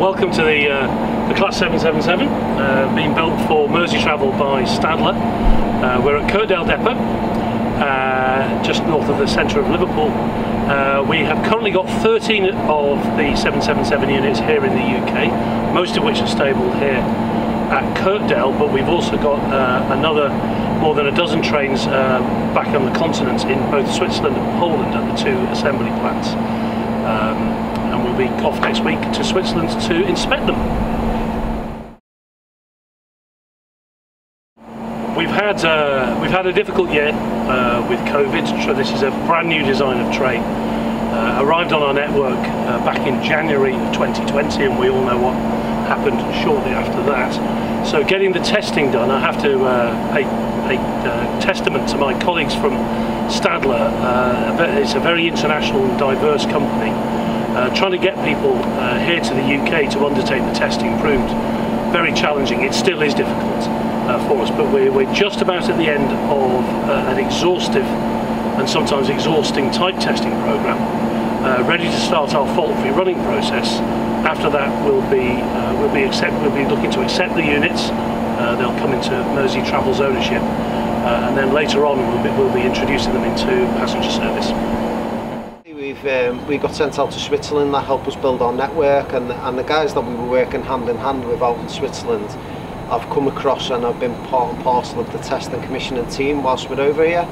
welcome to the, uh, the Class 777, uh, being built for Merseytravel by Stadler. Uh, we're at Kirkdale Depot, uh, just north of the centre of Liverpool. Uh, we have currently got 13 of the 777 units here in the UK, most of which are stabled here at Kirkdale, but we've also got uh, another more than a dozen trains back on the continent in both Switzerland and Poland at the two assembly plants. Um, and we'll be off next week to Switzerland to inspect them. We've had uh, we've had a difficult year uh, with COVID. So this is a brand new design of train. Uh, arrived on our network uh, back in January of 2020, and we all know what happened shortly after that. So getting the testing done, I have to uh, pay, pay uh, testament to my colleagues from Stadler. it's a very international and diverse company uh, trying to get people uh, here to the UK to undertake the testing proved very challenging. It still is difficult uh, for us, but we're, we're just about at the end of uh, an exhaustive and sometimes exhausting type testing program, uh, ready to start our fault-free running process. After that, we'll be uh, we'll be accept we'll be looking to accept the units. they'll come into Merseytravel's ownership, and then later on we'll be, we'll be introducing them into passenger service. We've um, we got sent out to Switzerland that helped us build our network, and and the guys that we were working hand in hand with out in Switzerland, I've come across and I've been part and parcel of the test and commissioning team whilst we're over here.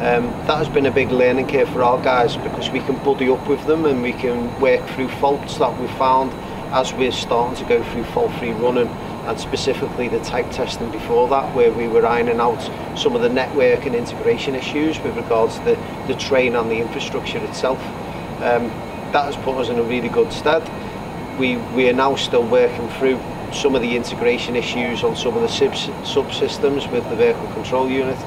Um, that has been a big learning curve for our guys because we can buddy up with them and we can work through faults that we found as we're starting to go through fault-free running. And specifically the type testing before that where we were ironing out some of the network and integration issues with regards to the, the train and the infrastructure itself. Um, that has put us in a really good stead. We, we are now still working through some of the integration issues on some of the sub subsystems with the vehicle control unit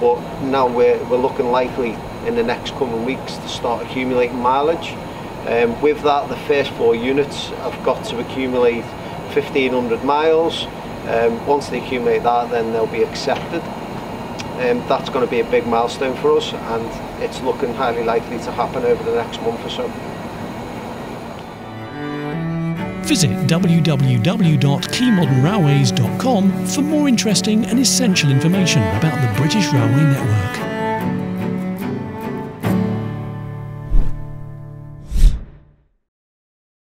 but now we're, we're looking likely in the next coming weeks to start accumulating mileage. Um, with that the first four units have got to accumulate 1500 miles. Um, once they accumulate that, then they'll be accepted. Um, that's going to be a big milestone for us, and it's looking highly likely to happen over the next month or so. Visit www.keymodernrailways.com for more interesting and essential information about the British Railway Network.